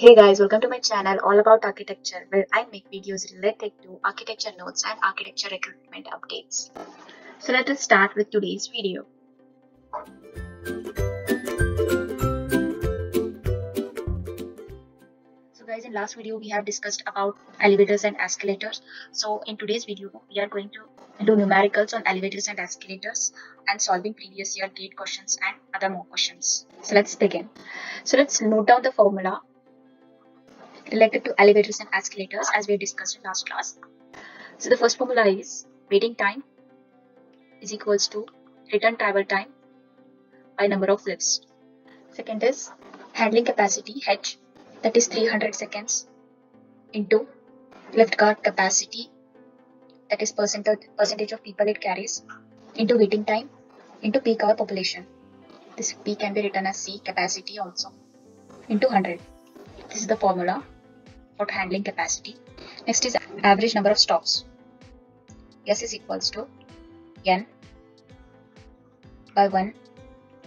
Hey guys, welcome to my channel all about architecture where I make videos related to architecture notes and architecture recruitment updates. So let us start with today's video. So guys in last video we have discussed about elevators and escalators. So in today's video we are going to do numericals on elevators and escalators and solving previous year gate questions and other more questions. So let's begin. So let's note down the formula related to elevators and escalators as we discussed in last class. So the first formula is waiting time is equals to return travel time by number of lifts. Second is handling capacity H that is 300 seconds into lift car capacity that is percentage percentage of people it carries into waiting time into peak hour population. This P can be written as C capacity also into 100. This is the formula for handling capacity. Next is average number of stops. S is equals to N by 1,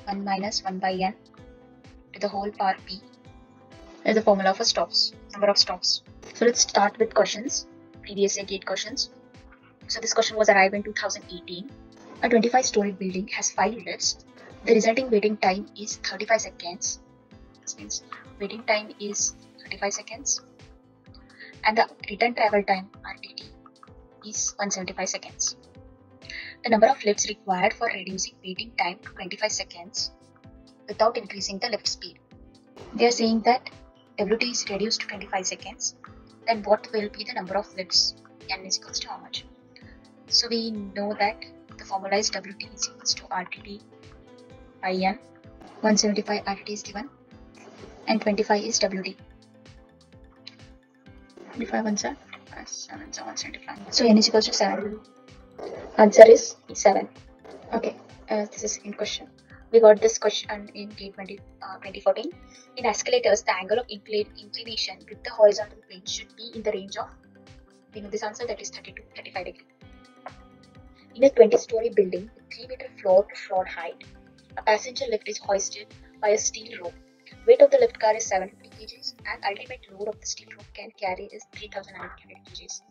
1 minus 1 by N to the whole power P is the formula for stops, number of stops. So let's start with questions, previous year gate questions. So this question was arrived in 2018. A 25 story building has 5 lifts. The resulting waiting time is 35 seconds. This means waiting time is 35 seconds and the return travel time RTT is 175 seconds. The number of lifts required for reducing waiting time to 25 seconds without increasing the lift speed. They are saying that WT is reduced to 25 seconds, then what will be the number of lifts? N is equals to how much? So we know that the formula is WT is equals to RTT by N. 175 RTT is given and 25 is WT. 25 ones are 7 so 175 so n is equals to 7 answer is 7 okay uh, this is second question. We got this question in T20 uh, 2014 in escalators the angle of incl inclination with the horizontal plane should be in the range of we know this answer that is 30 to 35 degree. In a 20 story building with 3 meter floor to floor height a passenger lift is hoisted by a steel rope weight of the lift car is 750 kgs and ultimate load of the steel rope can carry is 3900 kgs.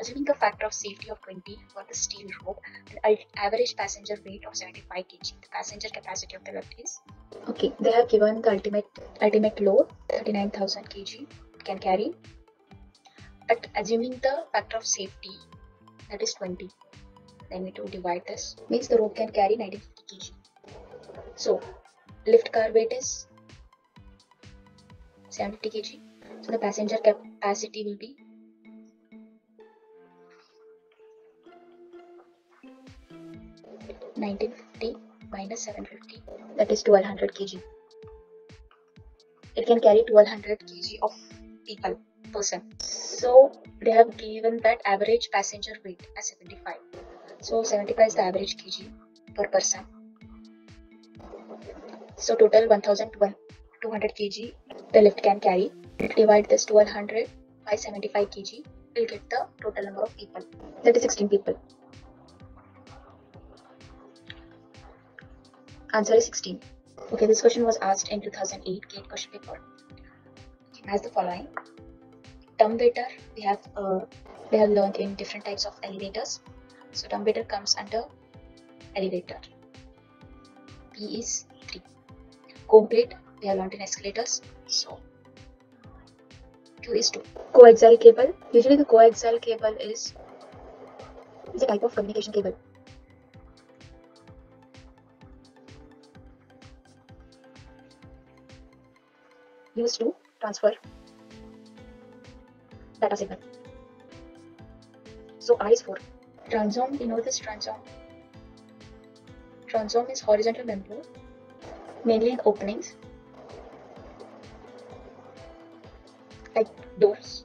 Assuming a factor of safety of 20 for the steel rope and average passenger weight of 75 kg, the passenger capacity of the lift is okay. They have given the ultimate ultimate load 39,000 kg can carry, but assuming the factor of safety that is 20, then we to divide this means the rope can carry 950 kg. So lift car weight is 70 kg. So the passenger capacity will be Nineteen fifty minus seven fifty that is twelve hundred kg. It can carry twelve hundred kg of people person. So they have given that average passenger weight as seventy five. So seventy five is the average kg per person. So total one thousand two hundred kg the lift can carry. Divide this 1200 by 75 kg, we'll get the total number of people. That is 16 people. Answer is 16. Okay, this question was asked in 2008 GATE question paper. As the following. Dumb waiter, we have uh, we have learned in different types of elevators. So dumb waiter comes under elevator. P is 3. Comb plate, we have learned in escalators. So Q is 2. Coaxial cable. Usually the coaxial cable is, is a type of communication cable. Used to transfer data signal. So R is 4. Transom, you know this transom. Transom is horizontal member, mainly in openings like doors.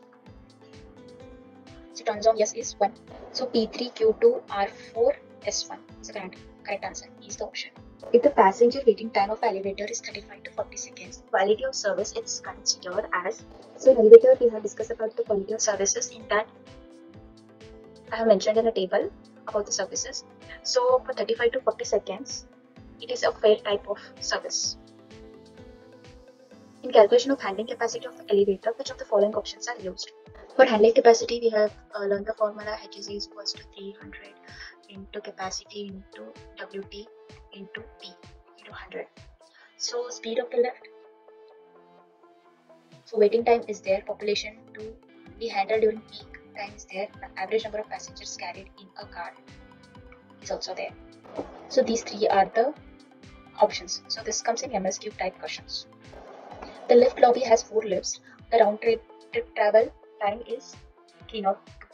So transom yes is 1. So P3, Q2, R4, S1 is the correct, correct answer. Is the option. If the passenger waiting time of elevator is 35 to 40 seconds, quality of service is considered as. So in elevator we have discussed about the quality of services in that I have mentioned in the table about the services. So for 35 to 40 seconds, it is a fair type of service. Calculation of handling capacity of elevator, which of the following options are used? For handling capacity, we have uh, learned the formula H is equals to 300 into capacity into WT into P into 100. So speed of the lift. So waiting time is there. Population to be handled during peak time is there. The average number of passengers carried in a car is also there. So these three are the options. So this comes in MSQ type questions. The lift lobby has four lifts. The round trip, trip travel time is 3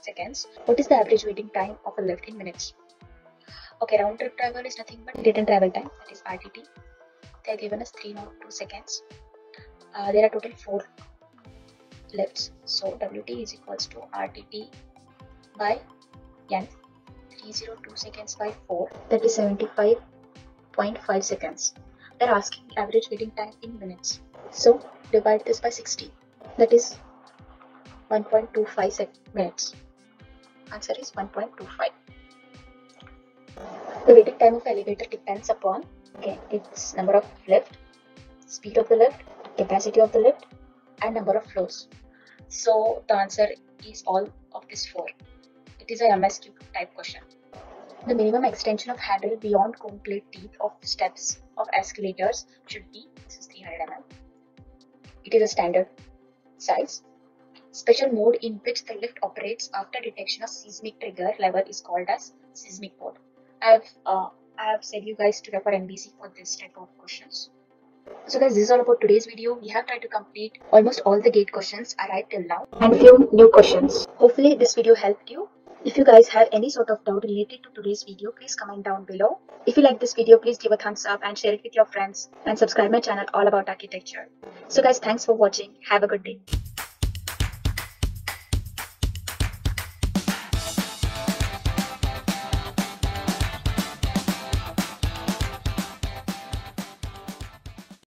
seconds. What is the average waiting time of a lift in minutes? Okay, round trip travel is nothing but return travel time, that is RTT. They are given us 3 2 seconds. Uh, there are total 4 lifts. So WT is equals to RTT by N. 302 seconds by 4, that is 75.5 seconds. They're asking the average waiting time in minutes. So divide this by 60, that is 1.25 minutes. Answer is 1.25. The waiting time of elevator depends upon okay, its number of lift, speed of the lift, capacity of the lift, and number of floors. So the answer is all of these four. It is a MSQ type question. The minimum extension of handle beyond complete teeth of steps of escalators should be this is 300 mm. It is a standard size. Special mode in which the lift operates after detection of seismic trigger level is called as seismic mode. I have uh, I have said you guys to refer NBC for this type of questions. So guys, this is all about today's video. We have tried to complete almost all the gate questions arrived till now and few new questions. Hopefully this video helped you. If you guys have any sort of doubt related to today's video, please comment down below. If you like this video, please give a thumbs up and share it with your friends and subscribe my channel all about architecture. So guys, thanks for watching. Have a good day.